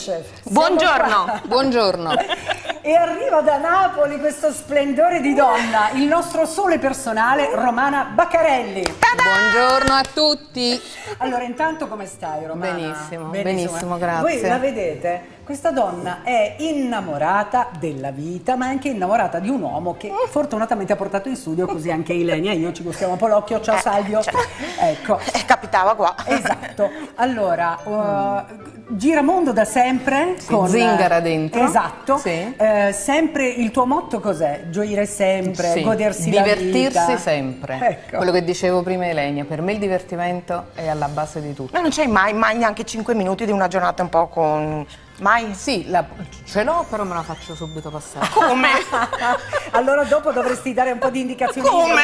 Chef, Buongiorno. Buongiorno. E arriva da Napoli questo splendore di donna, il nostro sole personale, Romana Baccarelli. Buongiorno a tutti. Allora, intanto come stai, Romana? Benissimo, benissimo, grazie. Voi la vedete? Questa donna è innamorata della vita, ma è anche innamorata di un uomo che fortunatamente ha portato in studio, così anche Ilenia e io ci gustiamo un po' l'occhio. Ciao Salvio. Ecco. Eh, capitava qua. Esatto. Allora, uh, giramondo da sempre con zingara dentro. Esatto. Sì. Eh, sempre il tuo motto cos'è? Gioire sempre, Sì, godersi la divertirsi sempre. Ecco. Quello che dicevo prima Elenia, per me il divertimento è alla base di tutto. Ma non c'hai mai, mai neanche 5 minuti di una giornata un po' con... Mai? Sì, la- ce l'ho, però me la faccio subito passare. Come? allora dopo dovresti dare un po' di indicazioni. Come?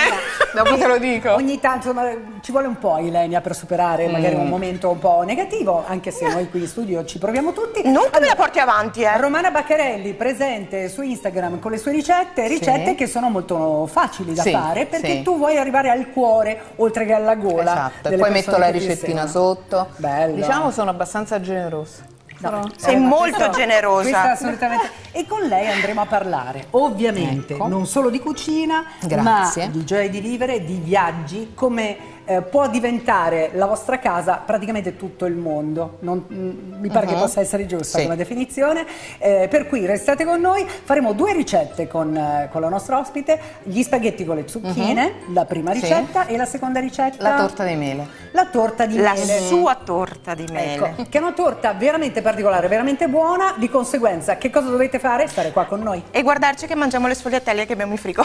Dopo te lo dico. Ogni tanto insomma, ci vuole un po' Ilenia per superare magari Mm. un momento un po' negativo, anche se noi qui in studio ci proviamo tutti. Non che me Allora, la porti avanti, eh. Romana Baccarelli presente su Instagram con le sue ricette, ricette che sono molto facili da Sì, fare perché sì. tu vuoi arrivare al cuore oltre che alla gola. Esatto, e poi metto la ricettina sotto. Bello. Diciamo sono abbastanza generosa. No, Sei eh, molto questo- generosa. questo assolutamente. E con lei andremo a parlare, ovviamente, Ecco. non solo di cucina, Grazie. ma di gioia di vivere, di viaggi, come eh, può diventare la vostra casa praticamente tutto il mondo. Non- mm, mi pare che Mhm. possa essere giusta Sì. come definizione. Eh, per cui restate con noi, faremo due ricette con, eh, con la nostra ospite, gli spaghetti con le zucchine, la prima Sì. ricetta e la seconda ricetta. La torta di mele. La torta di La mele. sua torta di mele. Ecco, che è una torta veramente particolare, veramente buona, di conseguenza che cosa dovete fare? Stare qua con noi. E guardarci che mangiamo le sfogliatelle che abbiamo in frigo.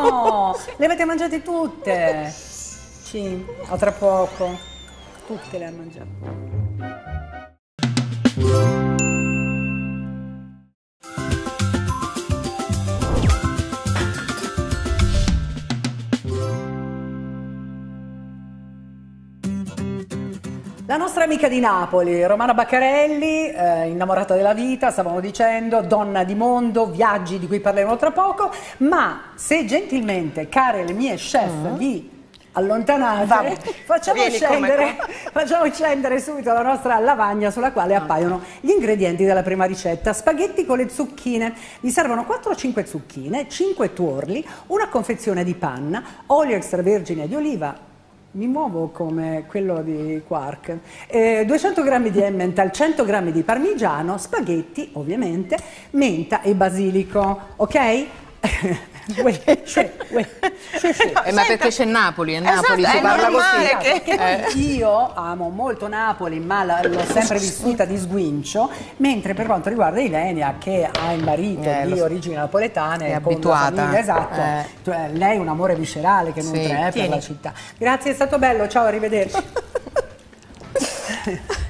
No, le avete mangiate tutte. Sì, a tra poco. Tutte le ha mangiate. La nostra amica di Napoli, Romana Baccarelli, eh, innamorata della vita, stavamo dicendo, donna di mondo, viaggi di cui parleremo tra poco, ma se gentilmente, care le mie chef, vi allontanate, Va, facciamo vieni scendere, facciamo scendere subito la nostra lavagna sulla quale appaiono gli ingredienti della prima ricetta. Spaghetti con le zucchine. Vi servono 4 o 5 zucchine, 5 tuorli, una confezione di panna, olio extravergine di oliva, mi muovo come quello di Quark. Eh, 200 g di Emmental, 100 g di parmigiano, spaghetti ovviamente, menta e basilico, ok? Uè, sì, uè, sì, sì. Eh, ma perché c'è Napoli, è Napoli, Esatto, si è parla così. che- poi io amo molto Napoli, ma l'ho sempre vissuta di sguincio, mentre per quanto riguarda Ilenia, che ha il marito Eh, di so. origini napoletane, È abituata. famiglie, esatto, Eh. cioè, lei è un amore viscerale che non Sì. tre per la città. Grazie, è stato bello, ciao, arrivederci.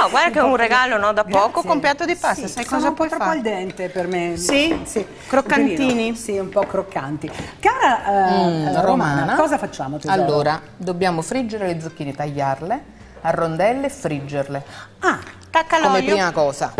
No, guarda che è un regalo, no? Da poco Grazie. con piatto di pasta, Sì, sai sono cosa un po' puoi troppo fare? al dente per me. Sì? Croccantini? un pelino. Sì, un po' croccanti. Cara eh, Mm, Romana, romana. cosa facciamo tesoro? Allora, dobbiamo friggere le zucchine, tagliarle a rondelle e friggerle. Ah, Tacca Come l'olio. prima cosa.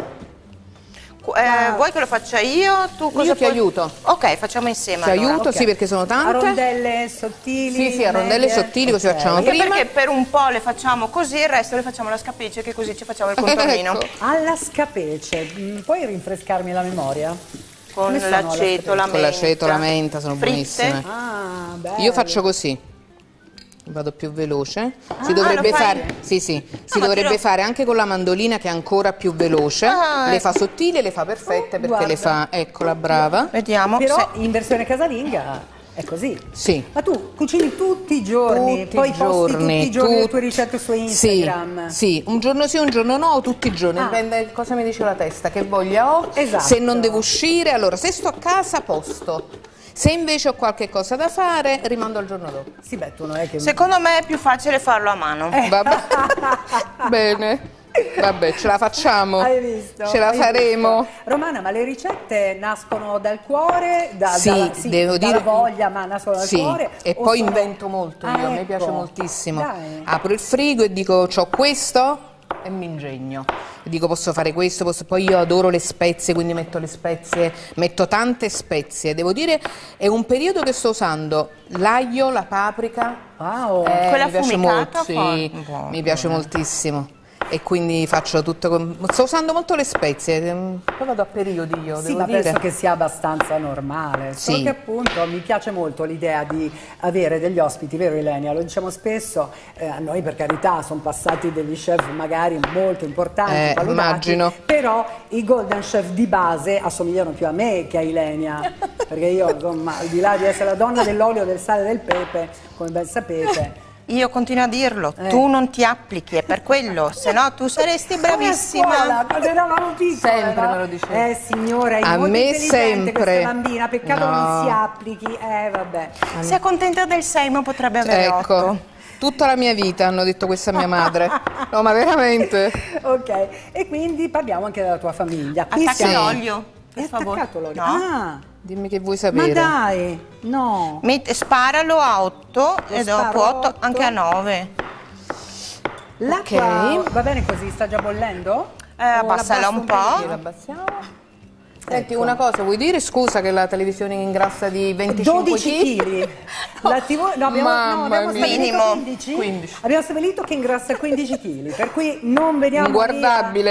Eh, vuoi che lo faccia io? Tu cosa Io ti puoi- aiuto. Ok, facciamo insieme. Ti allora. aiuto, ok. sì, perché sono a tante. rondelle sottili? Sì, sì, a rondelle medie? sottili, così Ok. facciamo Anche prima. perché per un po' le facciamo così, il resto le facciamo alla scapice, che così ci facciamo il contornino. Ecco. Alla scapece, mm, puoi rinfrescarmi la memoria? Con l'aceto, la Con l'aceto, la menta. menta, sono Fritte? buonissime. Ah, bello. Io faccio così. Vado più veloce. Si Ah, dovrebbe fare, sì, sì, si ma dovrebbe tiro- fare anche con la mandolina che è ancora più veloce. Ah, le ecco. fa sottili le fa perfette Oh, perché guarda. le fa, eccola brava. Vediamo. Però se- in versione casalinga è così. Sì. Ma tu cucini tutti i giorni, Tutti poi i posti giorni, tutti i giorni le tut- tue ricette su Sì, Instagram. sì, un giorno sì, un giorno no, tutti i giorni, Ah. dipende cosa mi dice la testa, che voglia ho. Esatto. Se non devo uscire, allora se sto a casa posto. Se invece ho qualche cosa da fare, rimando al giorno dopo. Sì, beh, tu non è che... Secondo me è più facile farlo a mano. Eh. Vabbè. Bene. Vabbè, ce la facciamo. Hai visto? Ce la Hai faremo. visto? Romana, ma le ricette nascono dal cuore, da, Sì, dalla, devo dalla dire- voglia, ma nascono dal Sì, cuore? e poi sono- invento molto io, Ah, a me ecco. piace moltissimo. Dai. Apro il frigo e dico ho questo e mi ingegno. Dico posso fare questo, posso- poi io adoro le spezie, quindi metto le spezie, metto tante spezie. Devo dire è un periodo che sto usando l'aglio, la paprica. Wow. Eh, Quella mi piace molto, sì, mi piace moltissimo. E quindi faccio tutto con... sto usando molto le spezie ehm, poi vado a periodi io Sì, devo ma dire penso che sia abbastanza normale. Solo Sì. che appunto mi piace molto l'idea di avere degli ospiti, vero Ilenia? Lo diciamo spesso, eh, a noi per carità sono passati degli chef magari molto importanti, Eh, valutati, immagino. però i golden chef di base assomigliano più a me che a Ilenia, perché io insomma al di là di essere la donna dell'olio, del sale e del pepe, come ben sapete... Io continuo a dirlo, Eh. tu non ti applichi, è per quello, se no tu saresti Come a scuola, bravissima. quando eravamo piccole, Sempre no? me lo dicevi. Eh signora, è A molto me intelligente sempre. questa bambina, peccato No. non si applichi, eh vabbè. Si è contenta del 6 ma potrebbe avere ecco 8. tutta la mia vita hanno detto questa a mia madre no ma veramente ok, e quindi parliamo anche della tua famiglia. Attacca siamo- l'olio, per È favore. attaccato l'olio? No. Ah, dimmi che vuoi ma sapere dai, no. Met- sparalo a 8 e dopo a 8 otto. anche a 9. L'acqua Ok. va bene così, sta già bollendo? Eh, abbassala un po'. la abbassiamo Senti, Ecco. una cosa, vuoi dire scusa che la televisione ingrassa di 25 12 kg. La TV, no, abbiamo, no, abbiamo stabilito Minimo. 15. 15. Abbiamo stabilito che ingrassa 15 kg, per cui non veniamo a-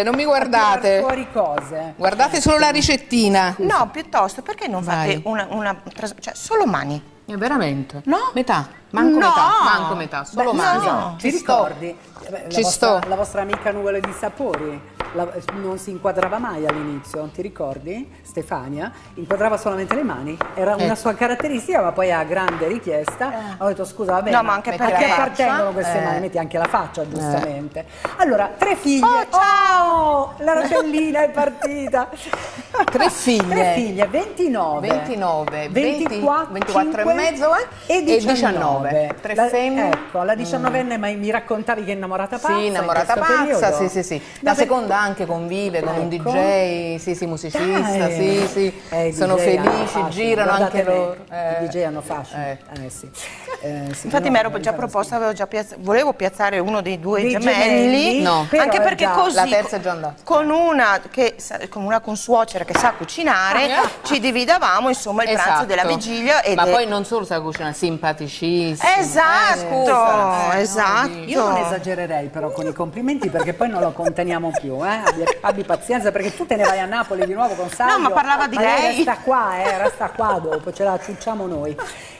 non mi guardate. fuori cose. Guardate solo la ricettina. No, piuttosto, perché non Vai. fate una, una cioè solo mani? Eh, veramente? No. Metà. Manco No. metà. Manco metà. Solo Beh, mani. scusa, Ci ti ricordi? Eh, La Ci vostra, sto. La vostra amica Nuvole di Sapori la- non si inquadrava mai all'inizio, ti ricordi? Stefania inquadrava solamente le mani, era una Ecco. sua caratteristica, ma poi a grande richiesta ho detto scusa, vabbè, No, ma anche perché- appartengono Eh. queste mani? Metti anche la faccia, giustamente. Allora, tre figlie. Oh, ciao! la rotellina è partita. Tre figlie. Tre figlie, 29. 29, 20, 24, 24 e mezzo, eh? e E 19. 19. Tre femmine. Ecco, la diciannovenne ma mi raccontavi che è innamorata pazza. Sì, in innamorata questo pazza, periodo. sì, sì, sì. La per- seconda anche convive con un Ecco. DJ, sì, sì, musicista, Dai. sì, sì. Eh, Sono felici, girano anche loro. I DJ hanno fascino. Eh. Eh, sì. Eh, sì, Infatti no, mi ero no, già no, proposta, avevo già piazza- volevo piazzare uno dei due Dei gemelli, gemelli? No. Anche perché già- così La terza è già andata. con una, che, con una consuocera che sa cucinare Ah. ci dividavamo insomma il pranzo della vigilia Esatto. Ma de- poi non solo sa cucinare, simpaticissima. Esatto, Eh, eh, esatto. Io non esagererei però con i complimenti perché poi non lo conteniamo più, eh? abbi, abbi pazienza perché tu te ne vai a Napoli di nuovo con Salvio. ma parlava di ma lei. resta qua, eh, resta qua dopo, ce la ciucciamo noi.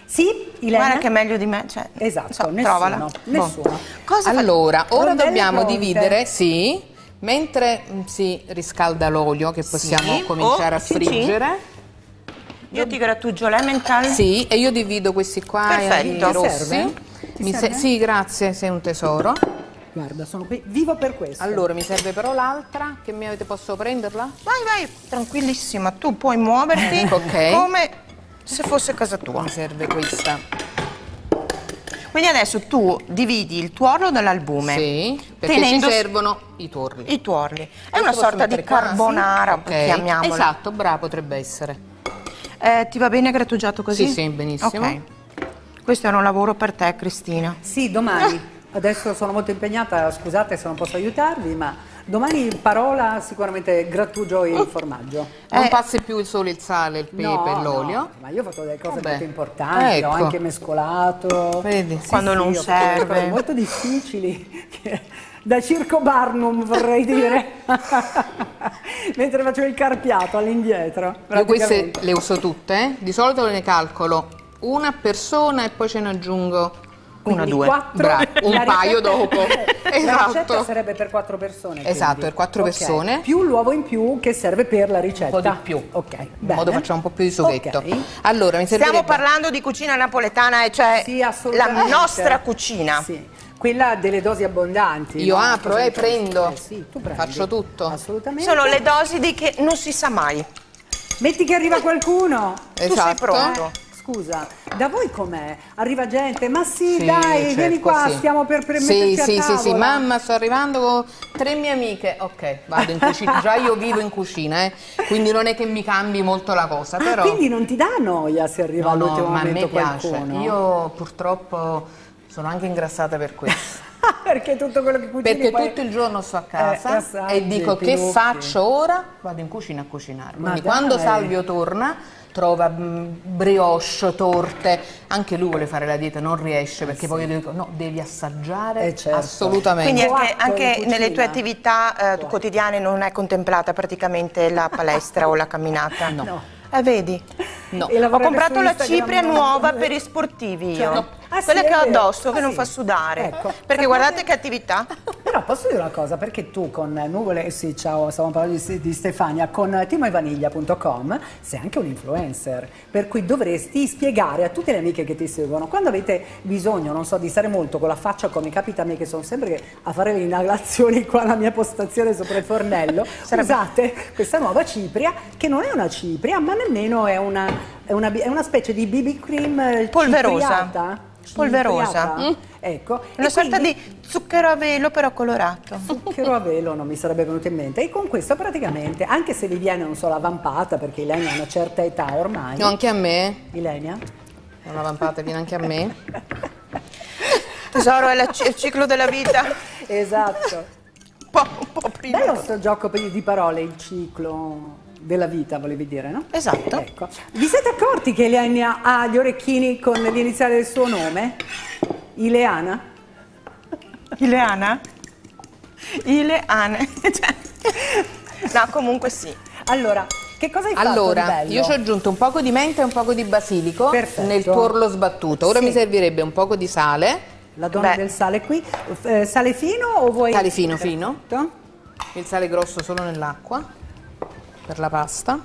Sì, Ilena? Guarda che è meglio di me, cioè, Esatto, so, nessuno, provala. nessuno. Boh. Cosa fa- Allora, ora Rondelle dobbiamo pronte. dividere, sì, mentre mm, si riscalda l'olio che possiamo Sì. cominciare Oh, a friggere. Io ti grattugio l'emmental. Sì, e io divido questi qua Perfetto. rossi. serve? Ti Mi serve? sì, grazie, sei un tesoro. Guarda, sono qui, vivo per questo. Allora, mi serve però l'altra, che mi avete, posso prenderla? Vai, vai, tranquillissima, tu puoi muoverti Ok. come se fosse casa tua. Mi serve questa. Quindi adesso tu dividi il tuorlo dall'albume. Sì, perché tenendo ci servono i tuorli. i tuorli. È Questo una sorta di carbonara, Sì? Ok. chiamiamola. Esatto, bravo, potrebbe essere. Eh, ti va bene grattugiato così? Sì, sì, benissimo. Ok. Questo era un lavoro per te, Cristina. Sì, domani. Adesso sono molto impegnata, scusate se non posso aiutarvi, ma domani parola sicuramente grattugio il formaggio. Non Eh. passi più solo il sale, il pepe No, e l'olio. no, ma io ho fatto delle cose Vabbè. molto importanti, Ecco. ho anche mescolato. Vedi? Sì, Quando sì, non serve. cose molto difficili. Da Circo Barnum vorrei dire. Mentre facevo il carpiato all'indietro. Io queste le uso tutte, eh. di solito ne calcolo una persona e poi ce ne aggiungo Una, Quindi due. un la paio dopo. La Esatto. ricetta sarebbe per quattro persone. quindi. Esatto, per quattro Ok. persone. Più l'uovo in più che serve per la ricetta. Un po' di più. Ok. in bene. modo facciamo un po' più di sughetto. Ok. Allora, mi Stiamo servirebbe parlando di cucina napoletana, e cioè Sì, la nostra cucina. Sì. Quella delle dosi abbondanti. Io no? apro e prendo. Eh, sì, tu prendi. Faccio tutto. Assolutamente. Sono le dosi di che non si sa mai. Metti che arriva qualcuno. Tu sei Esatto. pronto? Scusa, da voi com'è? Arriva gente, ma sì, Sì, dai, certo, vieni qua, sì. stiamo per per Sì, a sì, sì, sì, mamma, sto arrivando con tre mie amiche. Ok, vado in cucina. Già io vivo in cucina, eh. Quindi non è che mi cambi molto la cosa, Ah, però. quindi non ti dà noia se arriva No, no, all'ultimo ma a me momento piace. qualcuno? Io purtroppo sono anche ingrassata per questo. Perché tutto quello che cucini Perché poi- tutto il giorno sto a Eh, casa assaggi, e dico che pilucchi. faccio ora? Vado in cucina a cucinare. Ma Quindi dai. quando Salvio torna, trova mh, brioche, torte, anche lui vuole fare la dieta, non riesce perché poi io dico no, devi assaggiare Eh, certo. assolutamente. Quindi anche, anche nelle tue attività eh, quotidiane non è contemplata praticamente la palestra o la camminata? No. Eh, vedi? No. Ho comprato la cipria nuova per i sportivi io. Cioè, ah, Quella sì, che ho addosso che Ah, non sì. fa sudare. Ecco. Perché guardate che attività. Però posso dire una cosa, perché tu con Nuvole, sì, ciao, stavamo parlando di, di Stefania, con timoevaniglia.com sei anche un influencer, per cui dovresti spiegare a tutte le amiche che ti seguono, quando avete bisogno, non so, di stare molto con la faccia, come capita a me che sono sempre a fare le inalazioni qua alla mia postazione sopra il fornello, usate questa nuova cipria, che non è una cipria, ma nemmeno è una, è una, è una specie di BB cream eh, Polverosa. cipriata. Polverosa. Cipriata. Ecco. Una E sorta quindi- di zucchero a velo però colorato. zucchero a velo non mi sarebbe venuto in mente e con questo praticamente anche se vi viene non so la vampata perché Ilenia ha una certa età ormai No, anche a me, Ilenia una vampata viene anche a me. Tesoro, è la- il ciclo della vita. esatto Un po', un po' prima. bello sto gioco di parole il ciclo della vita volevi dire no? Esatto. ecco vi siete accorti che Ilenia ha gli orecchini con l'iniziale del suo nome? Ileana? Ileana? Ileane. Cioè, no, comunque sì. allora che cosa hai fatto di Allora, bello? io ci ho aggiunto un poco di menta e un poco di basilico Perfetto. nel tuorlo sbattuto. Ora Sì. mi servirebbe un poco di sale, la donna Beh. del sale qui Eh, sale fino o vuoi Sale fino, fino. Perfetto. il sale grosso solo nell'acqua per la pasta.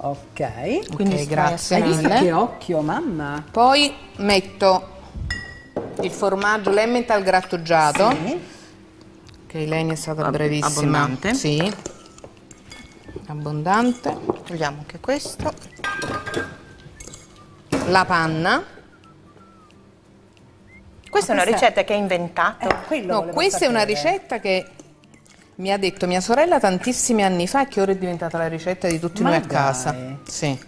ok Quindi ok, stai grazie hai visto mille. che occhio mamma Poi metto il formaggio l'emmental grattugiato, Sì. che Ilenia è stata Ab- brevissima. abbondante. Sì. Abbondante. Togliamo anche questo. La panna. Questa è una questa- ricetta che hai inventato. Eh, No, questa è una sapere. ricetta che mi ha detto mia sorella tantissimi anni fa e che ora è diventata la ricetta di tutti Ma noi a dai. casa. Sì.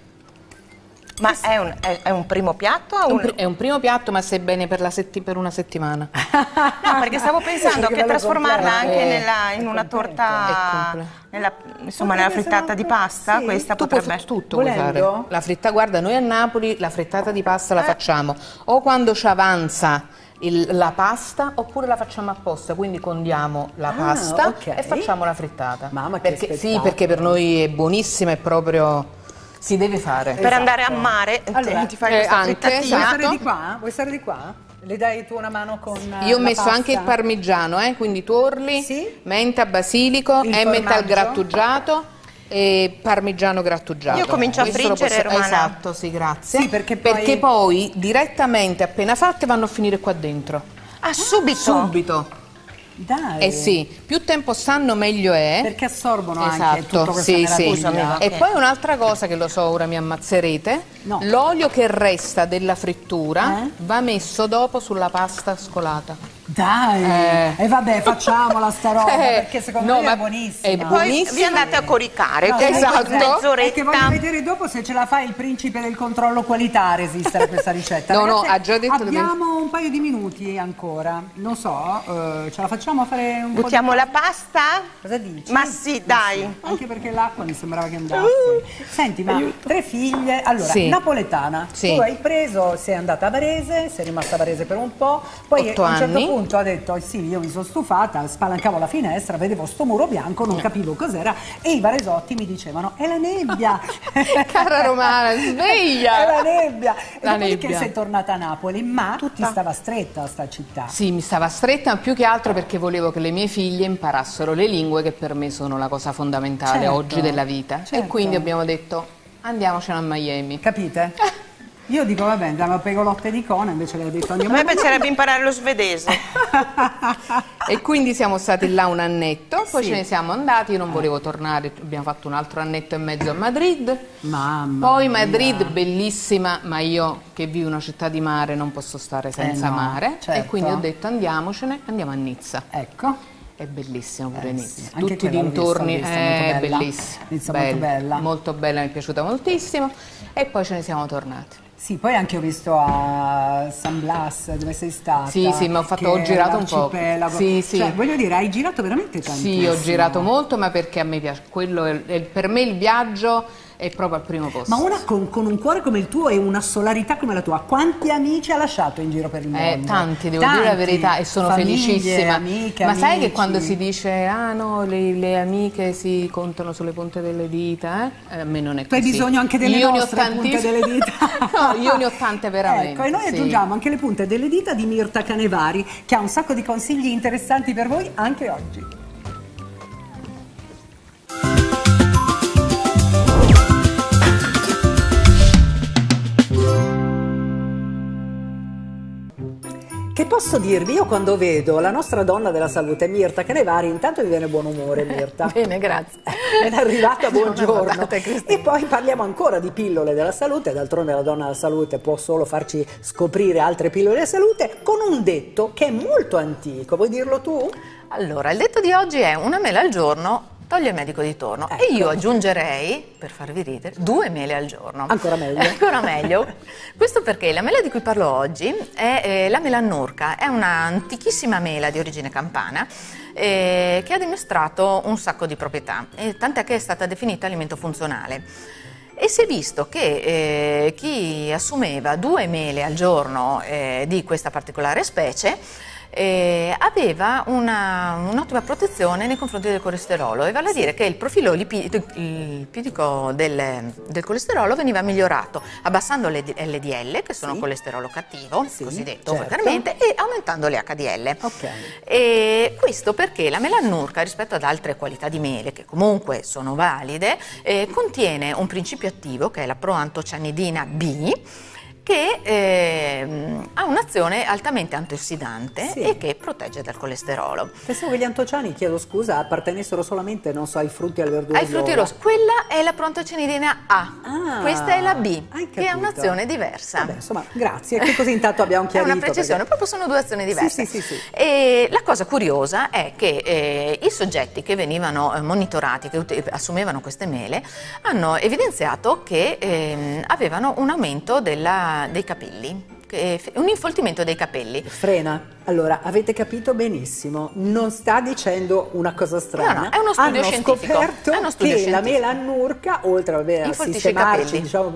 Ma è un, è- è un primo piatto o Un un... è un primo piatto, ma se bene per, la setti- per una settimana. No, perché stavo pensando Che trasformarla anche Eh, nella- in una torta, nella, insomma, nella frittata di pasta, sì. questa Tu puoi potrebbe... fare tutto, puoi Volendo? fare. La frittata, guarda, noi a Napoli la frittata di pasta Eh. la facciamo o quando ci avanza il- la pasta oppure la facciamo apposta, quindi condiamo la Ah, pasta ok. e facciamo la frittata. Mamma, che perché, Sì, spettacolo. perché per noi è buonissima e proprio si deve fare. Per andare a mare ti- Allora, ti fai eh, questa anche, Vuoi frittatina. esatto. stare di qua? Vuoi stare di qua? Le dai tu una mano con eh, Io ho messo pasta? anche il parmigiano, eh, quindi tuorli, Sì. menta, basilico, Il emmental formaggio. grattugiato e parmigiano grattugiato. Io comincio a friggere, Romana. Esatto, sì, grazie. Sì, perché poi- Perché poi direttamente appena fatte vanno a finire qua dentro. Ah, subito? Subito. Dai. Eh sì, più tempo stanno meglio è. Perché assorbono anche Esatto, tutto questo sì, sì. meraviglia. E poi un'altra cosa che lo so, ora mi ammazzerete, No. l'olio che resta della frittura Eh? va messo dopo sulla pasta scolata. Dai. Eh. E vabbè, facciamola sta roba, Eh, perché secondo no, me è ma buonissima. è Poi buonissima. vi andate a coricare, No, esatto. È che voglio mezz'oretta. vedere dopo se ce la fa il principe del controllo qualità a resistere a questa ricetta. No, no, Ragazze, ha già detto Abbiamo un paio di minuti ancora. Non so, eh, ce la facciamo a fare un Buttiamo po' la pasta? Cosa dici? Ma sì, dai. Anche perché l'acqua mi sembrava che andasse. Senti, ma tre figlie. Allora, Sì. napoletana. Sì. Tu hai preso, sei andata a Varese, sei rimasta a Varese per un po', poi Otto a un certo anni. Punto ha detto "Eh sì, io mi sono stufata, spalancavo la finestra, vedevo sto muro bianco, non capivo cos'era e i varesotti mi dicevano "È la nebbia". Cara Romana, sveglia! È la nebbia. La e nebbia. sei tornata a Napoli, ma ti stava stretta sta città. Sì, mi stava stretta, più che altro perché volevo che le mie figlie imparassero le lingue che per me sono la cosa fondamentale Certo, oggi della vita. certo. E quindi abbiamo detto andiamocene a Miami. Capite? Io dico vabbè, andiamo a Pegolotte di Cona, invece lei ha detto A andiamo me a piacerebbe imparare lo svedese. E quindi siamo stati là un annetto, poi Sì. ce ne siamo andati, io non volevo tornare, abbiamo fatto un altro annetto e mezzo a Madrid. Mamma Poi mia. Madrid bellissima, ma io che vivo in una città di mare non posso stare senza no, mare certo. e quindi ho detto andiamocene, andiamo a Nizza. Ecco. È bellissimo pure Eh, Nizza, sì, anche tutti i dintorni, vista, è molto bella. bellissimo. Nizza molto bella. Molto bella, mi è piaciuta moltissimo e poi ce ne siamo tornati. Sì, poi anche ho visto a San Blas dove sei stata. Sì, sì, ma ho fatto- ho girato un po'. Sì, sì. Cioè, voglio dire, hai girato veramente tantissimo. Sì, ho girato molto, ma perché a me piace, quello è, è per me il viaggio è proprio al primo posto. Ma una con, con un cuore come il tuo e una solarità come la tua, quanti amici ha lasciato in giro per il Eh, mondo? tanti, devo Tanti. dire la verità, e sono Famiglie, felicissima. Amiche, Ma sai che amici. quando si dice, ah no, le, le amiche si contano sulle punte delle dita, eh? Eh, a me non è Tu hai così. bisogno anche delle io nostre punte delle dita. no, io ne ho tante veramente. Ecco, e noi sì. aggiungiamo anche le punte delle dita di Mirta Canevari, che ha un sacco di consigli interessanti per voi anche oggi. Posso dirvi? Io quando vedo la nostra donna della salute, Mirta Canevari, intanto mi viene buon umore, Mirta. Bene, grazie. Ben arrivata, buongiorno. E poi parliamo ancora di pillole della salute, d'altronde la donna della salute può solo farci scoprire altre pillole della salute con un detto che è molto antico. Vuoi dirlo tu? Allora, il detto di oggi è una mela al giorno toglie il medico di torno Ecco. e io aggiungerei, per farvi ridere, due mele al giorno. Ancora meglio. Ancora meglio. Questo perché la mela di cui parlo oggi è eh, la mela annurca, è un'antichissima mela di origine campana eh, che ha dimostrato un sacco di proprietà, eh, tant'è che è stata definita alimento funzionale. E si è visto che eh, chi assumeva due mele al giorno eh, di questa particolare specie eh, aveva un'ottima protezione nei confronti del colesterolo, e vale a dire che il profilo lipi- il lipidico del, del colesterolo veniva migliorato abbassando le LDL, che sono Sì. colesterolo cattivo, Sì, cosiddetto certo. e aumentando le HDL. Ok. E questo perché la melannurca, rispetto ad altre qualità di mele, che comunque sono valide, eh, contiene un principio attivo che è la proantocianidina B, che ehm, ha un'azione altamente antiossidante Sì. e che protegge dal colesterolo. Pensavo che gli antociani, chiedo scusa, appartenessero solamente, non so, ai frutti e alle verdure. Ai frutti rossi, quella è la proantocianidina A, Ah, questa è la B, che ha un'azione diversa. Vabbè, insomma, grazie, che così intanto abbiamo È chiarito. una precisione, perché- proprio sono due azioni diverse. Sì, sì, sì, sì. E la cosa curiosa è che eh, i soggetti che venivano eh, monitorati, che assumevano queste mele, hanno evidenziato che ehm, avevano un aumento della- dei capelli, un infoltimento dei capelli. Frena. Allora, avete capito benissimo, non sta dicendo una cosa strana. No, no, è uno studio Hanno scientifico. scoperto uno studio che la scientifico. mela annurca, oltre vabbè, a Infoltisce i sistemarci, capelli. diciamo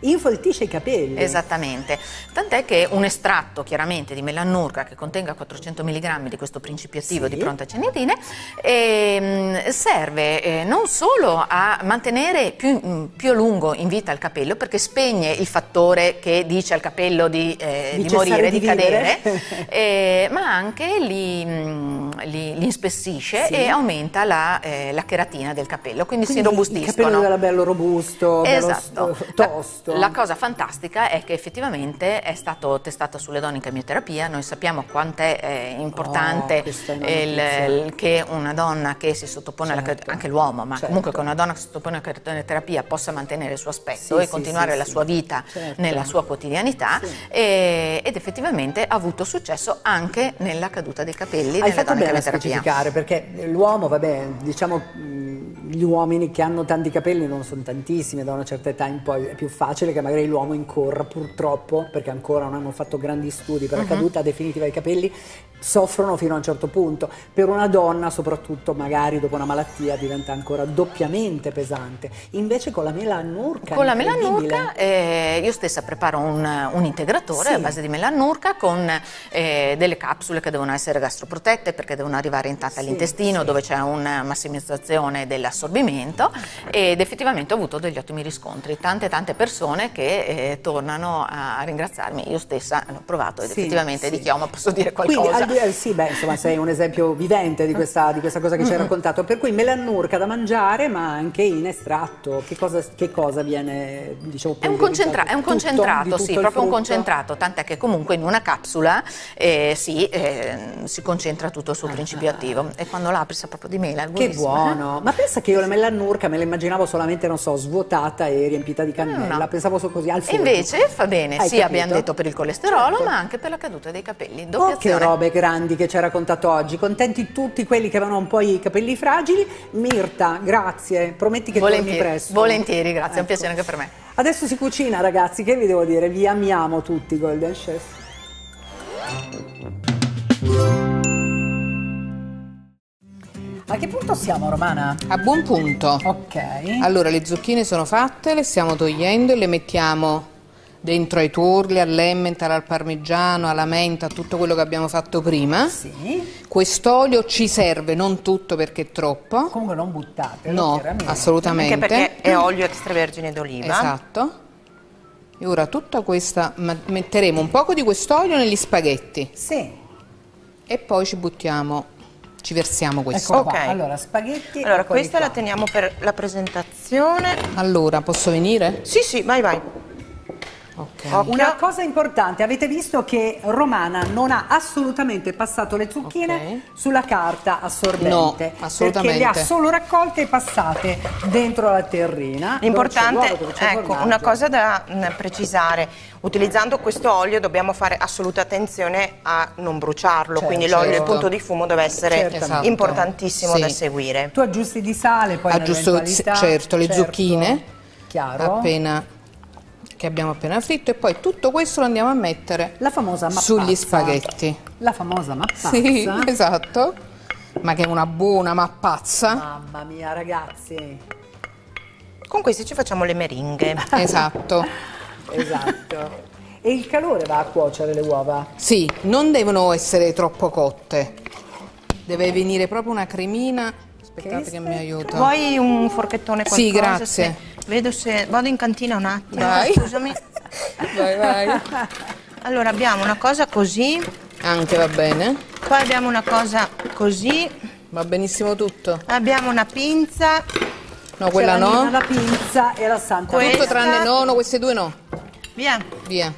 infoltisce i capelli. Esattamente, tant'è che un estratto chiaramente di melannurca che contenga 400 mg di questo principio attivo Sì. di prontacenidine ehm, serve eh, non solo a mantenere più, mm, più a lungo in vita il capello perché spegne il fattore che dice al capello di, eh, Di morire, di di, cadere, eh, ma anche li, mm, li- li inspessisce Sì. e aumenta la, eh, la cheratina del capello, quindi, Quindi si robustiscono. Il capello era bello robusto, bello Esatto. s- tosto. La, la cosa fantastica è che effettivamente è stato testato sulle donne in chemioterapia. Noi sappiamo quanto è eh, importante Oh, è il- che una donna che si sottopone alla Certo. anche l'uomo, ma Certo. comunque che una donna che si sottopone alla chemioterapia possa mantenere il suo aspetto Sì, e sì, continuare la sua vita Certo. nella sua quotidianità e- ed effettivamente ha avuto successo anche nella caduta dei capelli Hai fatto bene a specificare perché l'uomo, vabbè, diciamo gli uomini che hanno tanti capelli non sono tantissimi, da una certa età in poi è più facile che magari l'uomo incorra purtroppo, perché ancora non hanno fatto grandi studi per la Mhm. caduta definitiva dei capelli, soffrono fino a un certo punto. Per una donna, soprattutto magari dopo una malattia, diventa ancora doppiamente pesante. Invece con la melannurca Con la melannurca eh, io stessa preparo un, un integratore Sì. a base di melannurca con eh, delle capsule che devono essere gastroprotette perché devono arrivare intatte Sì, all'intestino sì. dove c'è una massimizzazione dell'assorbimento ed effettivamente ho avuto degli ottimi riscontri. Tante tante persone che eh, tornano a ringraziarmi. Io stessa l'ho provato ed Sì, effettivamente di chioma posso dire Quindi, qualcosa. al di- eh, sì, beh, insomma, sei un esempio vivente di questa, di questa cosa che ci hai raccontato. Per cui melannurca da mangiare, ma anche in estratto. Che cosa, che cosa viene, diciamo, È un, è un concentrato, tutto sì, proprio un concentrato, tant'è che comunque in una capsula eh, sì, eh, si concentra tutto il suo principio attivo e quando l'apri sa proprio di mela, Che buono! Ma pensa che io la melannurca me la immaginavo solamente, non so, svuotata e riempita di cannella. No. Pensavo solo così al E forno. invece fa bene, Hai sì, capito? abbiamo detto per il colesterolo, Certo. ma anche per la caduta dei capelli. Oh, che robe grandi che ci hai raccontato oggi. Contenti tutti quelli che avevano un po' i capelli fragili. Mirta, grazie. Prometti che torni Volentieri, presto. volentieri, grazie, è un Ecco. piacere anche per me. Adesso si cucina, ragazzi, che vi devo dire? Vi amiamo tutti, Golden Chef. A che punto siamo, Romana? A buon punto. Ok. Allora, le zucchine sono fatte, le stiamo togliendo e le mettiamo dentro ai tuorli, all'emmental, al parmigiano, alla menta, tutto quello che abbiamo fatto prima. Sì. Quest'olio ci serve, non tutto perché è troppo. Comunque non buttatelo. No, chiaramente. assolutamente. Anche perché è olio extravergine d'oliva. Esatto. E ora tutta questa, metteremo un poco di quest'olio negli spaghetti Sì. E poi ci buttiamo, ci versiamo questo. Ecco Ok. qua. Allora, spaghetti. Allora, questa la teniamo per la presentazione. Allora, posso venire? Sì, sì, vai, vai. Ok. Occhio. Una cosa importante, avete visto che Romana non ha assolutamente passato le zucchine Ok. sulla carta assorbente. No, Perché assolutamente. le ha solo raccolte e passate dentro la terrina. L'importante, il ecco, formaggio. una cosa da mm, precisare, utilizzando questo olio dobbiamo fare assoluta attenzione a non bruciarlo, Certo, quindi l'olio e il certo. punto di fumo deve essere Certamente. Esatto. importantissimo Sì. da seguire. Tu aggiusti di sale, poi Aggiusto, certo, le zucchine. Chiaro. Appena, che abbiamo appena fritto e poi tutto questo lo andiamo a mettere La famosa mappazza. sugli spaghetti. La famosa mappazza. Sì, esatto. Ma che è una buona mappazza. Mamma mia, ragazzi. Con questi ci facciamo le meringhe. Esatto. Esatto. e il calore va a cuocere le uova. Sì, non devono essere troppo cotte. Deve venire proprio una cremina. Aspettate che, mi aiuta. Vuoi un forchettone qualcosa? Sì, grazie. Se- vedo se vado in cantina un attimo. Vai. Scusami. Vai, vai. Allora abbiamo una cosa così, Anche va bene. poi abbiamo una cosa così, Va benissimo tutto. abbiamo una pinza, No, quella no. La pinza e la santa. Que- Tutto questa- tranne no, no, queste due no. via. Via.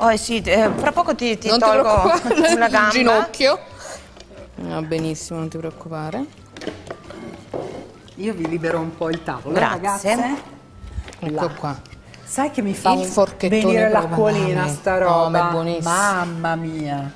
Oh eh sì, eh, fra poco ti, ti non tolgo ti una Il gamba. ginocchio. Va benissimo, non ti preoccupare. Io vi libero un po' il tavolo, Grazie. ragazze. Ecco Là. qua. Sai che mi fa venire l'acquolina sta. No, roba. ma è buonissimo. Mamma mia.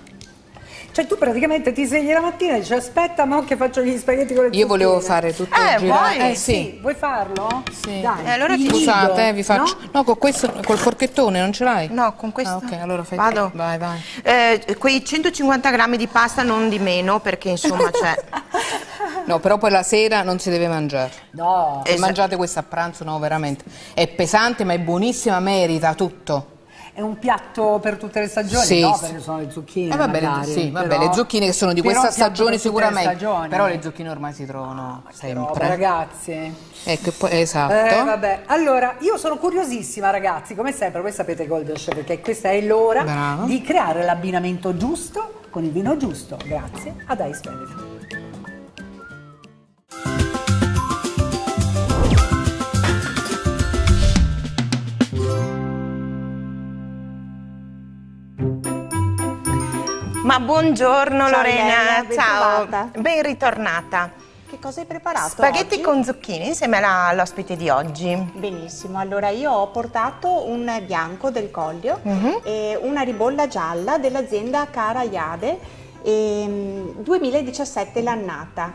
Cioè tu praticamente ti svegli la mattina e dici aspetta mo che faccio gli spaghetti con le Io volevo zucchine." fare tutto Eh, il girato. vuoi? Eh sì. Vuoi farlo? Sì. Dai. Eh, allora ti- Scusate, eh, vi faccio. no? No, con questo, col forchettone non ce l'hai? No, con questo. Ah, ok, allora fai Vado. Vai, vai. Eh, quei 150 grammi di pasta non di meno, perché insomma c'è. No, però poi la sera non si deve mangiare. No. Se mangiate questo a pranzo, no, veramente. È pesante, ma è buonissima, merita tutto. È un piatto per tutte le stagioni, Sì, no? Perché sono le zucchine. Eh, le, magari, sì, vabbè, però- le zucchine che sono di questa stagione le sicuramente. stagioni. Però le zucchine ormai si trovano roba, sempre. ragazzi. Ecco, e poi, esatto. Eh, vabbè. Allora, io sono curiosissima, ragazzi, come sempre, voi sapete Golden Chef, perché questa è l'ora di creare l'abbinamento giusto con il vino giusto. Grazie ad Ice Benefit. Ma buongiorno Ciao, Lorena, ben ciao, ben ritornata. Che cosa hai preparato Spaghetti oggi? con zucchine insieme all'ospite di oggi. Benissimo, allora io ho portato un bianco del Coglio Mhm. e una ribolla gialla dell'azienda Cara Iade, ehm, 2017 l'annata.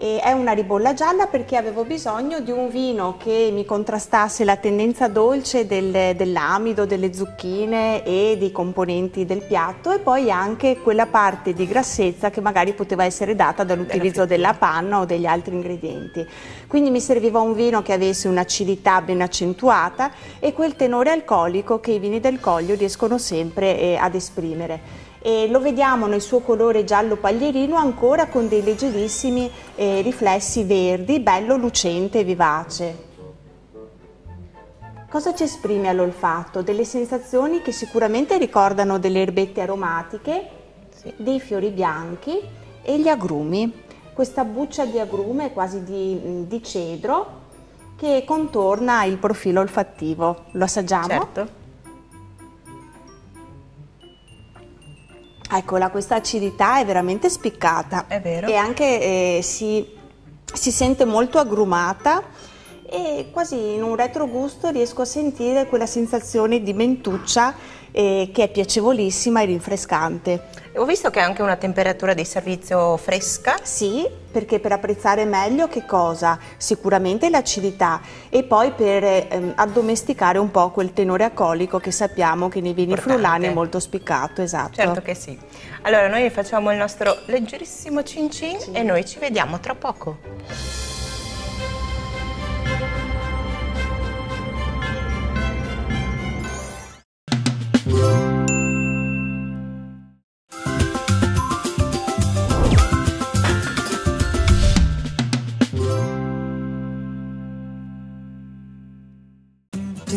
E è una ribolla gialla perché avevo bisogno di un vino che mi contrastasse la tendenza dolce del- dell'amido, delle zucchine e dei componenti del piatto e poi anche quella parte di grassezza che magari poteva essere data dall'utilizzo della panna o degli altri ingredienti. Quindi mi serviva un vino che avesse un'acidità ben accentuata e quel tenore alcolico che i vini del Coglio riescono sempre eh, ad esprimere. E lo vediamo nel suo colore giallo paglierino ancora con dei leggerissimi eh, riflessi verdi, bello lucente e vivace. Cosa ci esprime all'olfatto? Delle sensazioni che sicuramente ricordano delle erbette aromatiche, dei fiori bianchi e gli agrumi. Questa buccia di agrume quasi di, di cedro che contorna il profilo olfattivo. Lo assaggiamo? Certo. Eccola, questa acidità è veramente spiccata. È vero. E anche eh, si, si sente molto agrumata e quasi in un retrogusto riesco a sentire quella sensazione di mentuccia eh, che è piacevolissima e rinfrescante. Ho visto che ha anche una temperatura di servizio fresca. Sì, perché per apprezzare meglio che cosa? Sicuramente l'acidità e poi per ehm, addomesticare un po' quel tenore alcolico che sappiamo che nei vini Importante. friulani è molto spiccato, esatto. Certo che sì. Allora noi facciamo il nostro leggerissimo cin cin e noi ci vediamo tra poco.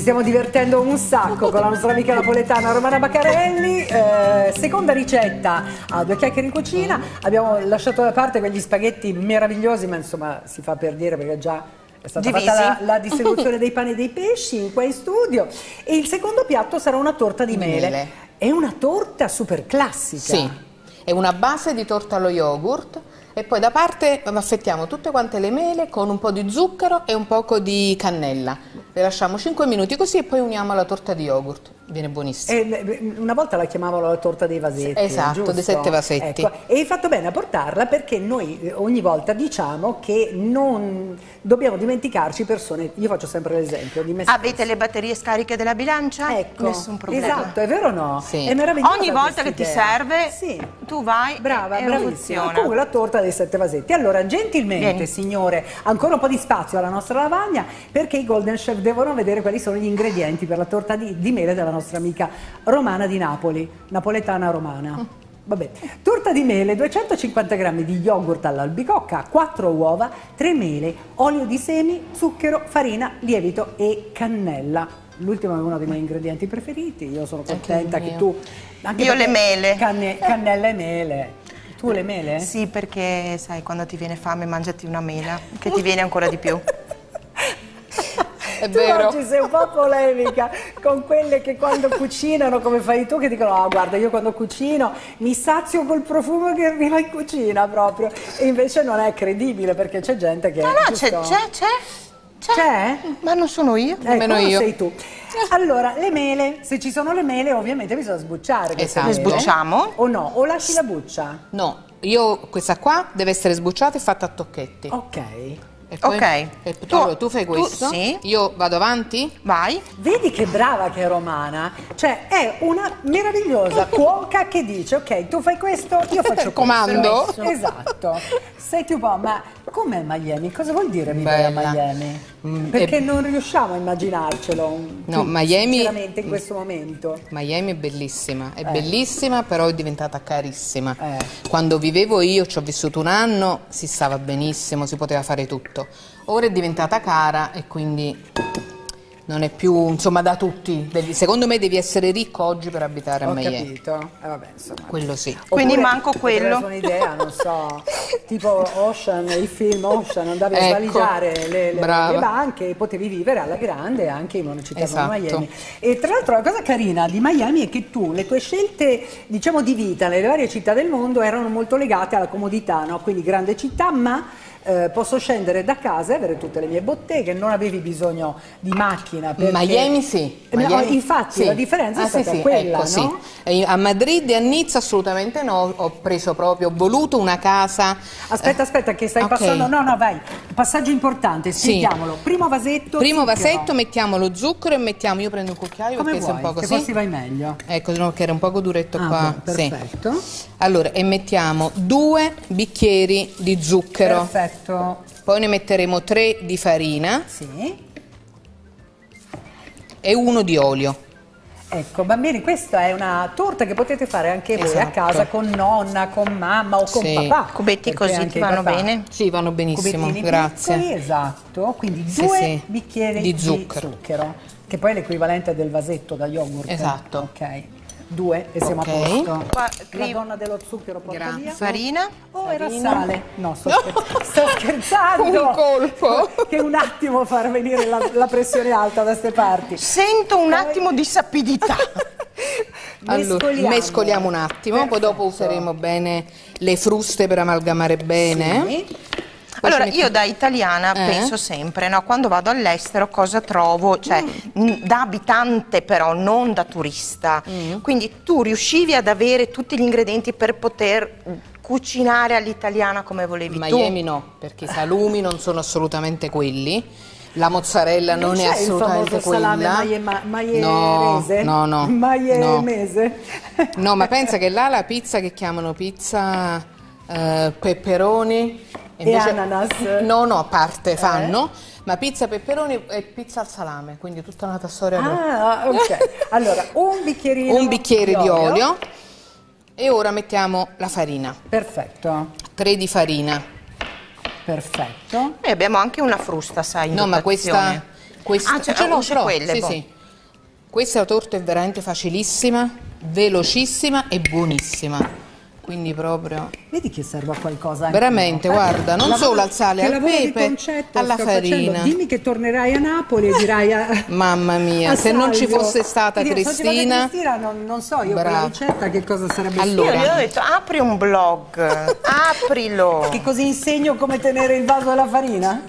Stiamo divertendo un sacco con la nostra amica napoletana Romana Baccarelli. Eh, seconda ricetta a due chiacchiere in cucina. Abbiamo lasciato da parte quegli spaghetti meravigliosi, ma insomma si fa per dire perché già è stata Divisi. fatta la, la distribuzione dei pani e dei pesci in qua in studio. E il secondo piatto sarà una torta di mele. Mele. È una torta super classica. Sì, è una base di torta allo yogurt e poi da parte affettiamo tutte quante le mele con un po' di zucchero e un poco di cannella. Le lasciamo 5 minuti così e poi uniamo alla torta di yogurt. Viene buonissimo. E, eh, una volta la chiamavano la torta dei vasetti. Esatto, giusto? dei sette vasetti. Ecco, E hai fatto bene a portarla perché noi eh, ogni volta diciamo che non dobbiamo dimenticarci persone. Io faccio sempre l'esempio di me stessa. Avete le batterie scariche della bilancia? Ecco, Nessun problema. Esatto, è vero o no? Sì. È meravigliosa Ogni volta che ti serve, Sì. tu vai Brava, e bravissima. Comunque la torta dei sette vasetti. Allora, gentilmente, Vieni. signore, ancora un po' di spazio alla nostra lavagna perché i Golden Chef devono vedere quali sono gli ingredienti per la torta di, di mele della nostra amica romana di Napoli, napoletana romana. Vabbè. Torta di mele, 250 g di yogurt all'albicocca, 4 uova, 3 mele, olio di semi, zucchero, farina, lievito e cannella. L'ultimo è uno dei miei ingredienti preferiti, io sono contenta che tu... anche Io le mele. canne- cannella e mele. Tu le mele? Sì, perché sai, quando ti viene fame mangiati una mela, che ti viene ancora di più. È tu vero. oggi sei un po' polemica con quelle che quando cucinano, come fai tu, che dicono: Ah, guarda, io quando cucino mi sazio col profumo che arriva in cucina proprio. E invece non è credibile perché c'è gente che. No, no, c'è, c'è, c'è. C'è? Ma non sono io. Ecco, Nemmeno io. sei tu. Allora, le mele, se ci sono le mele, ovviamente bisogna sbucciare. Esatto. Le sbucciamo? O no? O lasci la buccia? No, io questa qua deve essere sbucciata e fatta a tocchetti. Ok. E poi- Ok. e tu, Tu- tu fai tu- questo? sì. Io vado avanti? Vai. Vedi che brava che è romana? Cioè, è una meravigliosa cuoca che dice: Ok, tu fai questo, io faccio questo. Comando. Permesso. Esatto. Senti un po', ma com'è Miami? Cosa vuol dire vivere a Bella. Miami? Mm, Perché è- non riusciamo a immaginarcelo. No, tu, Miami- Sinceramente, in questo momento. Miami è bellissima, è Eh. bellissima però è diventata carissima. Eh. Quando vivevo io, ci ho vissuto un anno, si stava benissimo, si poteva fare tutto. Ora è diventata cara e quindi non è più, insomma, da tutti. Devi- secondo me devi essere ricco oggi per abitare a Ho Miami. capito. Eh, vabbè, insomma. Quello sì. Quindi Oppure manco potrebbe quello. un'idea, non so, tipo Ocean, il film Ocean, andavi a Ecco, svaligiare le, le- le banche e potevi vivere alla grande anche in una città Esatto. come Miami. E tra l'altro la cosa carina di Miami è che tu, le tue scelte diciamo di vita nelle varie città del mondo erano molto legate alla comodità, no? quindi grande città ma... eh, posso scendere da casa e avere tutte le mie botteghe, non avevi bisogno di macchina. Perché... Miami sì. Eh, no, Miami- infatti sì. la differenza Ah, è sì, stata sì, quella, ecco, sì. no? E A Madrid e a Nizza assolutamente no, ho preso proprio, ho voluto una casa. Aspetta, aspetta, che stai ok. passando. No, no, vai. Passaggio importante, Sì. spieghiamolo. Primo vasetto. Primo zucchero. vasetto mettiamo lo zucchero e mettiamo, io prendo un cucchiaio Come perché se è un vuoi, po' che così. così vai meglio. Ecco, no, che era un poco duretto Ah, qua. beh, sì. perfetto. Allora, e mettiamo due bicchieri di zucchero. Perfetto. Poi ne metteremo tre di farina Sì. e uno di olio. Ecco, bambini, questa è una torta che potete fare anche voi a Esatto. casa con nonna, con mamma o con Sì. papà. Cubetti perché così ti vanno papà- bene? Sì, vanno benissimo, Cubettini grazie. piccoli, esatto. Quindi Sì, due sì. bicchieri Di di zucchero. zucchero. che poi è l'equivalente del vasetto da yogurt. Esatto. Ok. Due e siamo Ok. a posto. Qua, La donna dello zucchero porta Grazie. via. Farina. Oh, era Farina. sale. No, sto, scher- sto scherzando. Un colpo. Che un attimo far venire la, la pressione alta da ste parti. Sento un attimo di sapidità. Allora, mescoliamo, un attimo, poi dopo Perfetto. useremo bene le fruste per amalgamare bene. Sì. Allora, io da italiana Eh? penso sempre, no, quando vado all'estero cosa trovo? Cioè, mh, da abitante però, non da turista. Quindi tu riuscivi ad avere tutti gli ingredienti per poter cucinare all'italiana come volevi Miami tu? no, perché i salumi non sono assolutamente quelli. La mozzarella non, c'è è assolutamente il famoso salame quella. maie- ma- no, no, no. No. No, ma pensa che là la pizza che chiamano pizza eh, peperoni E ananas? No, no, a parte fanno, ma pizza peperoni e pizza al salame, quindi tutta un'altra storia. proprio. Ah, ok. Allora, un bicchierino Un bicchiere di olio e ora mettiamo la farina. Perfetto, 3 di farina. perfetto. Noi abbiamo anche una frusta, sai, No, ma questa, questa Ah, cioè, ce l'ho, usi ce l'ho. quelle, Sì, boh. sì. Questa torta è veramente facilissima, velocissima e buonissima. Quindi proprio Vedi che serve a qualcosa. anche Veramente, no? guarda, non Lavoro- solo al sale, che al pepe, concetto alla sto facendo. farina. Dimmi che tornerai a Napoli e dirai a... Mamma mia, a se non ci Salvio. fosse stata fosse Cristina, Cristina non, non so io quella Brava. ricetta che cosa sarebbe Allora. Io gli ho detto, apri un blog, aprilo. Che così insegno come tenere il vaso della farina?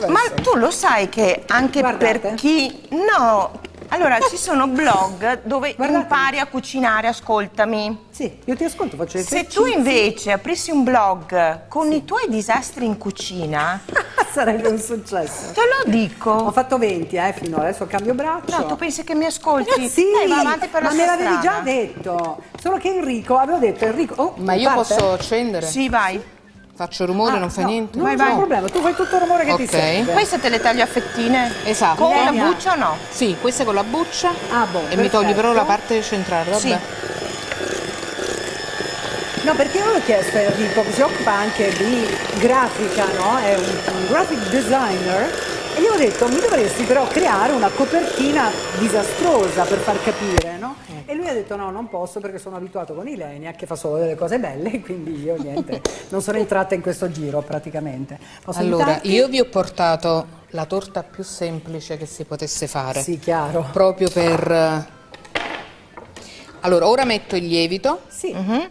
Eh Ma tu lo sai che anche Guardate. per chi... No, allora ci sono blog dove Guardate. impari a cucinare, ascoltami. Sì, io ti ascolto, faccio Se esercizi. tu invece aprissi un blog con i tuoi disastri in cucina, sarebbe un successo. te lo Ho dico. fatto 20 eh, fino adesso, cambio braccio. No, tu pensi che mi ascolti? Eh sì, Dai, va avanti per la ma me tua l'avevi già detto. Solo che Enrico, avevo detto Enrico, oh, ma io parte? posso accendere? Sì, vai. Faccio rumore, Ah, non fa no, niente? Non Vai, c'è vai. problema, tu fai tutto il rumore che ti Ok. serve. Queste te le taglio a fettine? Esatto. Con la Legna. buccia o no? Sì, questa con la buccia Ah, boh, e mi togli però perfetto. la parte centrale, vabbè. Sì. No, perché io avevo chiesto a Enrico, che si occupa anche di grafica, no? È un, un graphic designer. E gli ho detto, mi dovresti però creare una copertina disastrosa per far capire, no? E lui ha detto, no, non posso perché sono abituato con Ilenia che fa solo delle cose belle, e quindi io niente, non sono entrata in questo giro praticamente. Posso Allora, aiutarti? io vi ho portato la torta più semplice che si potesse fare. Sì, chiaro. Proprio per... Allora, ora metto il lievito, Sì, Mhm.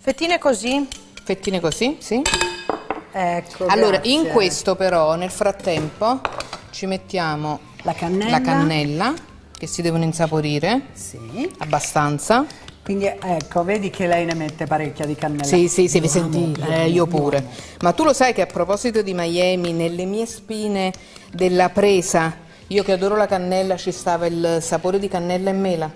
Fettine così? fettine così, sì. Ecco. Allora, grazie. in questo però, nel frattempo, ci mettiamo La cannella. la cannella, che si devono insaporire Sì. abbastanza. Quindi ecco, vedi che lei ne mette parecchia di cannella. Sì, sì, sì, vi sentite, io eh, io pure. Ma tu lo sai che a proposito di Miami, nelle mie spine della presa, io che adoro la cannella, ci stava il sapore di cannella e mela.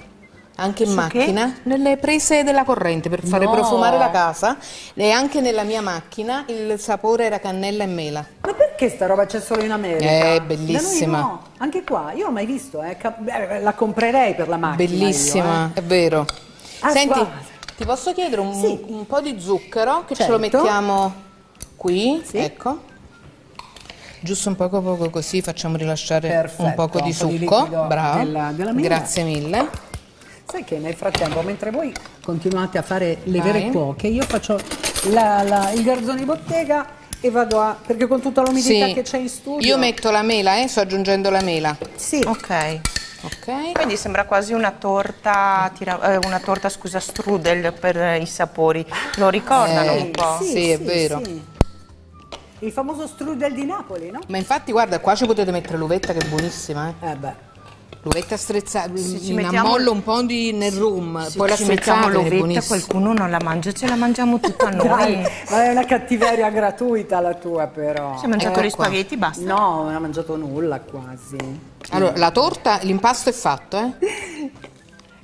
Anche in Su macchina, nelle prese della corrente per fare No. profumare la casa e anche nella mia macchina il sapore era cannella e mela. Ma perché sta roba c'è solo in America? Eh, bellissima. No, anche qua, io l'ho mai visto, eh. Beh, la comprerei per la macchina. Bellissima, io, eh. è vero. Ah, Senti, guarda. ti posso chiedere un, Sì. un po' di zucchero che ce lo Certo. mettiamo qui, Sì. ecco. Giusto un poco poco così facciamo rilasciare Perfetto, un poco di di succo. liquido Bravo. della- della. Grazie mille. Sai che nel frattempo, mentre voi continuate a fare le Vai. vere cuoche, io faccio la- la- il garzone di bottega e vado a... perché con tutta l'umidità Sì. che c'è in studio... Io metto la mela, eh, sto aggiungendo la mela. Sì, Ok. Ok. Quindi sembra quasi una torta, tira- eh, una torta scusa, strudel per eh, i sapori. Lo ricordano Eh, un po'? sì. è vero. sì. Il famoso strudel di Napoli, no? Ma infatti guarda, qua ci potete mettere l'uvetta che è buonissima, eh. Eh beh. L'uvetta strezzata, Se ci in mettiamo- ammollo un po' di, nel rum, Se poi la ci è l'uvetta qualcuno non la mangia, ce la mangiamo tutta noi. Dai, ma è una cattiveria gratuita la tua però. Si è mangiato Ecco gli spaghetti, basta. No, non ha mangiato nulla quasi. Allora, la torta, l'impasto è fatto, eh.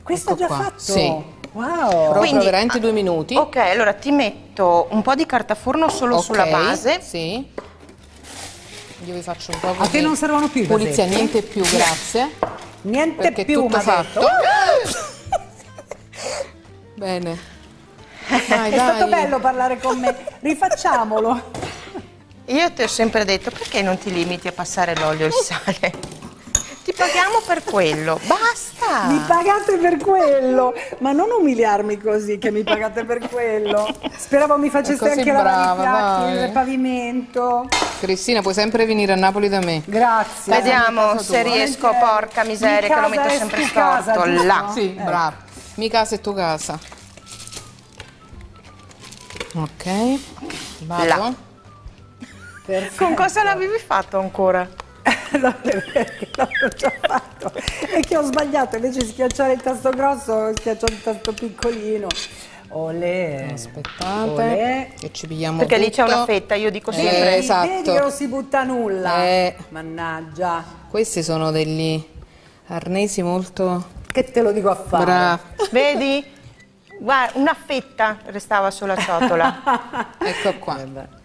Questo Ecco è già qua. fatto? Sì. Wow. Proprio Quindi- veramente due minuti. Ok, allora ti metto un po' di cartaforno solo Ok, sulla base. Sì. Io vi faccio un po' A così. te non servono più Pulizia, vasetti? niente più, grazie. Niente Perché più, tutto fatto. Bene. Dai, È dai. stato bello parlare con me. Rifacciamolo. Io ti ho sempre detto perché non ti limiti a passare l'olio e il sale? Ti paghiamo per quello, basta! Mi pagate per quello. Ma non umiliarmi così che mi pagate per quello. Speravo mi faceste così anche lavare brava, vai. il pavimento. Cristina, puoi sempre venire a Napoli da me. Grazie. Vediamo casa se tua. riesco, porca miseria, Mi che lo casa metto sempre casa, storto. giusto? Là. Sì, Eh. bravo. Mi casa è tua casa. Ok. Vado. Là. Perfetto. Con cosa l'avevi fatto ancora? No, perché l'avevo già fatto e che ho sbagliato invece di schiacciare il tasto grosso ho schiacciato il tasto piccolino Olè. Aspettate, Olè. che ci pigliamo Perché lì c'è tutto. una fetta, io dico Eh, sempre. esatto. Vedi che non si butta nulla. Eh. Mannaggia. Questi sono degli arnesi molto Che te lo dico a fare? bravi. Vedi? Guarda, una fetta restava sulla ciotola. Ecco qua. Eh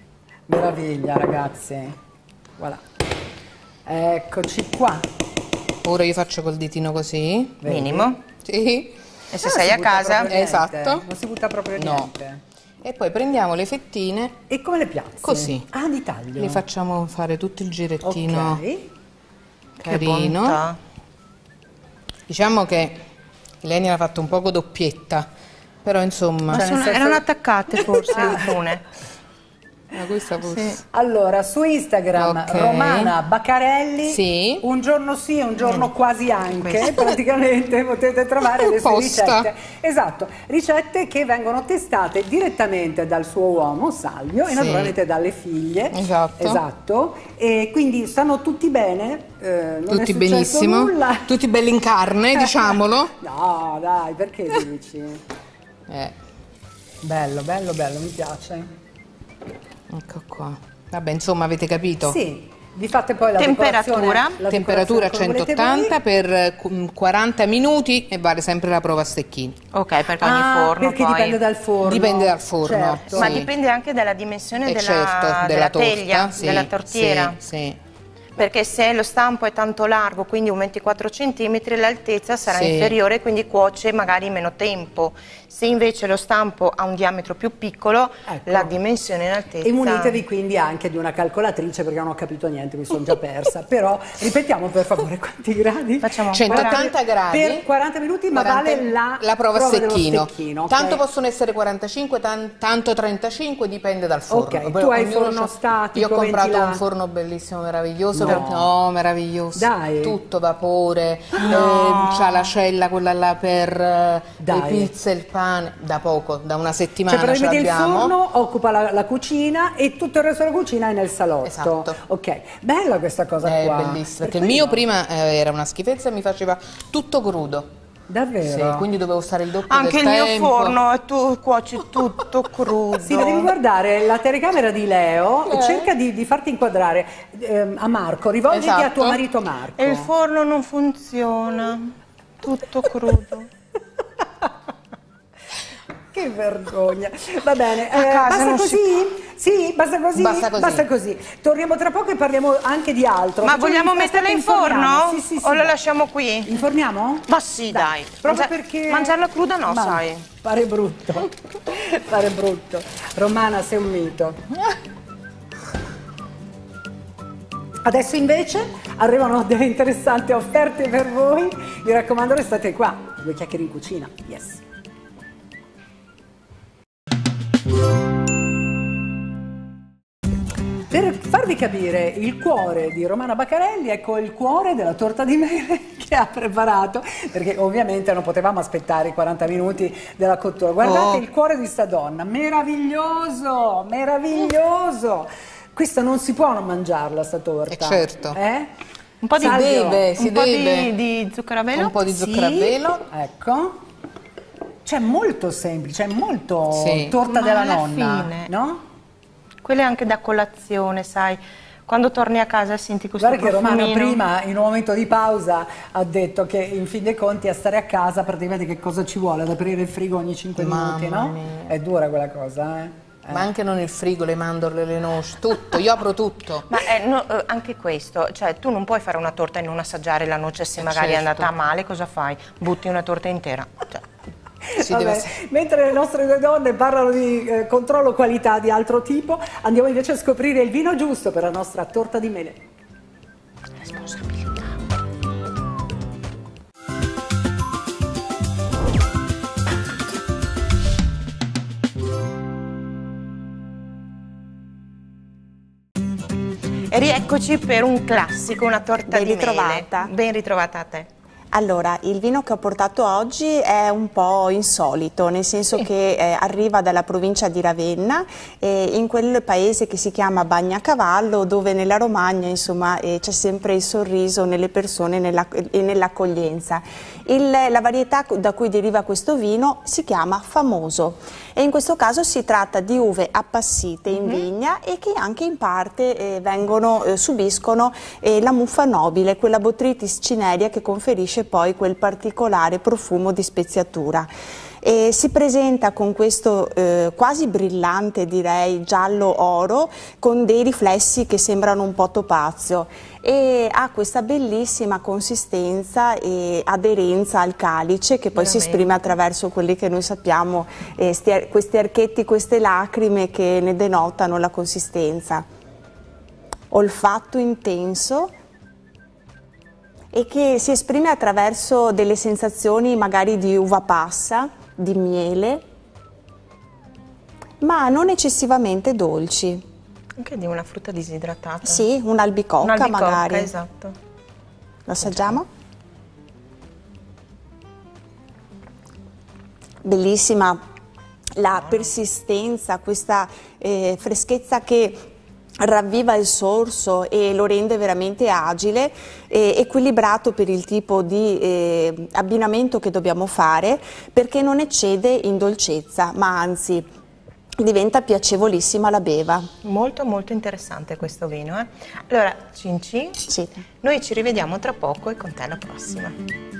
Meraviglia ragazzi. Voilà. Eccoci qua. Ora io faccio col ditino così. Vedi? Minimo. Sì. E se Ah, sei a casa? Esatto. Non si butta proprio No. niente. E poi prendiamo le fettine, E come le piazzi? Così. Ah, di taglio. le facciamo fare tutto il girettino Ok. Che carino. bontà. Diciamo che Leni l'ha fatto un poco doppietta, però insomma, Ma Cioè, sono- erano attaccate forse alcune. Forse- Allora, su Instagram Ok. Romana Baccarelli, Sì. un giorno sì e un giorno quasi anche, praticamente potete trovare le sue ricette. Esatto, ricette che vengono testate direttamente dal suo uomo Salvio e Sì. naturalmente dalle figlie. Esatto. Esatto. E quindi stanno tutti bene, eh, tutti benissimo, nulla. tutti belli in carne, diciamolo. No, dai, perché dici? Eh, Bello, bello, bello, mi piace. Ecco qua. Vabbè, insomma, avete capito. Sì, vi fate poi la Temperatura? la Temperatura a decorazione come volete 180 voi. per eh, 40 minuti e vale sempre la prova a stecchini. Ok, perché ogni Ah, forno perché poi... dipende dal forno. Dipende dal forno, Certo. Ma sì. dipende anche dalla dimensione Eh, della, certo, della, torta, teglia, sì, della tortiera. Sì, sì. Perché se lo stampo è tanto largo, quindi un 24 cm, l'altezza sarà Sì. inferiore, quindi cuoce magari meno tempo. Se invece lo stampo ha un diametro più piccolo, Ecco. la dimensione in altezza... E munitevi quindi anche di una calcolatrice perché non ho capito niente, mi sono già persa. Però ripetiamo per favore quanti gradi? Facciamo 180 gradi Per 40 minuti, ma 40 vale la, la prova a dello stecchino. stecchino, ok? Tanto possono essere 45, tan- tanto 35, dipende dal forno. Ok, Poi tu hai ognuno forno statico, Io ho comprato ventilato. un forno bellissimo, meraviglioso. No. per- no, meraviglioso. Dai. Tutto vapore, eh, c'ha la cella quella là per eh, Dai. le pizze, il pane, da poco, da una settimana Cioè ce praticamente il forno occupa la, la cucina e tutto il resto della cucina è nel salotto. Esatto. Ok, bella questa cosa È qua. bellissimo, perché il Per mio prima eh, era una schifezza e mi faceva tutto crudo. Davvero? Sì, quindi dovevo stare il doppio Anche del il mio tempo. forno, e tu cuoci tutto crudo. Sì, ma devi guardare la telecamera di Leo, Eh. cerca di, di farti inquadrare ehm, a Marco, rivolgiti a Esatto. tuo marito Marco. E il forno non funziona, tutto crudo. Che vergogna. Va bene, eh, basta così? Sì, basta così? Basta così. Torniamo tra poco e parliamo anche di altro. Ma Facciamo vogliamo metterla in forno? Sì, sì, sì. o la dai. lasciamo qui? Informiamo? Ma sì, dai. Proprio Mangia- perché... Mangiarla cruda no, Ma sai. Pare brutto. Pare brutto. Romana, sei un mito. Adesso invece arrivano delle interessanti offerte per voi. Mi raccomando, restate qua. Due chiacchiere in cucina. Yes. Per farvi capire il cuore di Romana Baccarelli, ecco il cuore della torta di mele che ha preparato, perché ovviamente non potevamo aspettare i 40 minuti della cottura. Guardate Oh. il cuore di sta donna, meraviglioso, meraviglioso. Questa non si può non mangiarla, sta torta. Eh, certo. Eh? Un po' di Salvio, deve, si un po' deve. di, di zucchero a velo? Un po' di Sì, zucchero a velo. Ecco. Cioè molto semplice, è molto Sì. torta Ma della alla nonna, fine- no? Quelle anche da colazione, sai. Quando torni a casa senti questo Guarda che Romana profumino. prima, in un momento di pausa, ha detto che in fin dei conti a stare a casa praticamente che cosa ci vuole? Ad aprire il frigo ogni 5 Mamma minuti, no? mia. È dura quella cosa, eh? Eh. Ma anche non il frigo, le mandorle, le noci, tutto. Io apro tutto. Ma eh, no, eh, anche questo, cioè tu non puoi fare una torta e non assaggiare la noce se Eh, magari è certo. andata male, cosa fai? Butti una torta intera. Cioè, Vabbè, deve- Mentre le nostre due donne parlano di eh, controllo qualità di altro tipo, andiamo invece a scoprire il vino giusto per la nostra torta di mele. E rieccoci per un classico, una torta Ben di ritrovata. mele. Ben ritrovata a te. Allora, il vino che ho portato oggi è un po' insolito, nel senso sì. che eh, arriva dalla provincia di Ravenna, eh, in quel paese che si chiama Bagnacavallo, dove nella Romagna insomma eh, c'è sempre il sorriso nelle persone e nell'accoglienza. La varietà da cui deriva questo vino si chiama Famoso e in questo caso si tratta di uve appassite in mm -hmm. vigna e che anche in parte eh, vengono, eh, subiscono eh, la muffa nobile, quella Botrytis cinerea che conferisce poi quel particolare profumo di speziatura. E si presenta con questo eh, quasi brillante direi giallo oro con dei riflessi che sembrano un po' topazio e ha questa bellissima consistenza e aderenza al calice che poi Veramente. si esprime attraverso quelli che noi sappiamo eh, questi archetti, queste lacrime che ne denotano la consistenza. Olfatto intenso e che si esprime attraverso delle sensazioni magari di uva passa, di miele, ma non eccessivamente dolci. Anche di una frutta disidratata. Sì, un'albicocca un magari. esatto. Lo assaggiamo? Bellissima la persistenza, questa eh, freschezza che ravviva il sorso e lo rende veramente agile, e equilibrato per il tipo di eh, abbinamento che dobbiamo fare perché non eccede in dolcezza ma anzi diventa piacevolissima la beva. Molto molto interessante questo vino. Eh? Allora Cinci, sì. noi ci rivediamo tra poco e con te la prossima.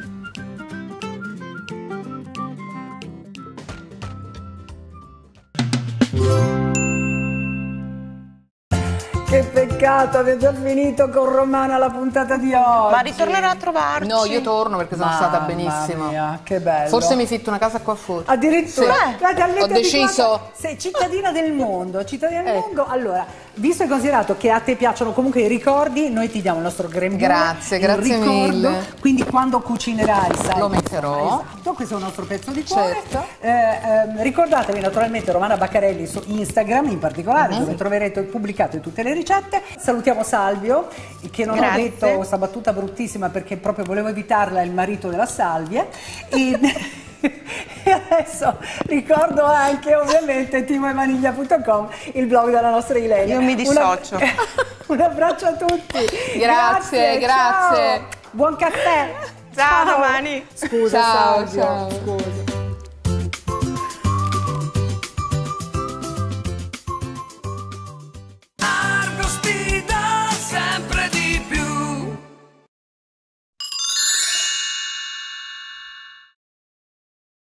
Peccato, avete già finito con Romana la puntata di oggi. Ma ritornerà a trovarci. No, io torno perché sono Mamma stata benissimo. Mia, che bello. Forse mi fitto una casa qua fuori. Addirittura. Sì. Guarda, Ho deciso. Sei cittadina del mondo, cittadina del eh. mondo. Allora, visto e considerato che a te piacciono comunque i ricordi, noi ti diamo il nostro grembiule. Grazie, grazie ricordo, mille. Quindi quando cucinerai sai. Lo metterò. Esatto, questo è un nostro pezzo di cuore. Certo. Eh, eh, ricordatevi naturalmente Romana Baccarelli su Instagram in particolare, uh mhm. -huh. dove troverete pubblicate tutte le ricette. Salutiamo Salvio, che non Grazie. ho detto questa battuta bruttissima perché proprio volevo evitarla, il marito della Salvia. E, e adesso ricordo anche ovviamente timoemaniglia.com, il blog della nostra Ilenia. Io mi dissocio. Una, un abbraccio a tutti. Grazie, grazie. grazie. Buon caffè. Ciao, ciao. domani. Scusa, ciao, Salvio. Ciao. Scusa.